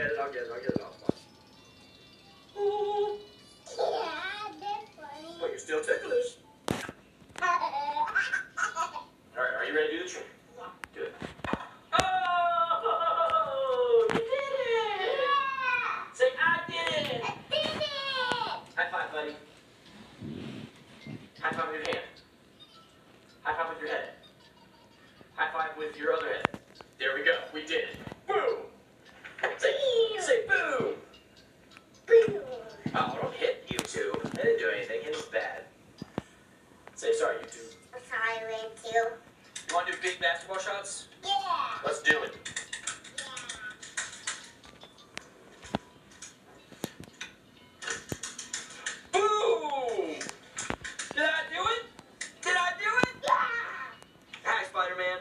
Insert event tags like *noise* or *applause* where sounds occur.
Get it out, get it out, get it out. But you're still ticklish. *laughs* Alright, are you ready to do the trick? Yeah. Do it. Oh, you did it! Say, I did it! I did it! High five, buddy. High five with your hand. High five with your head. High five with your other head. Oh, don't hit YouTube. I didn't do anything. It was bad. Say sorry, YouTube. I'm sorry, YouTube. You want to do big basketball shots? Yeah. Let's do it. Yeah. Boom! Did I do it? Did I do it? Yeah! Hi, Spider-Man.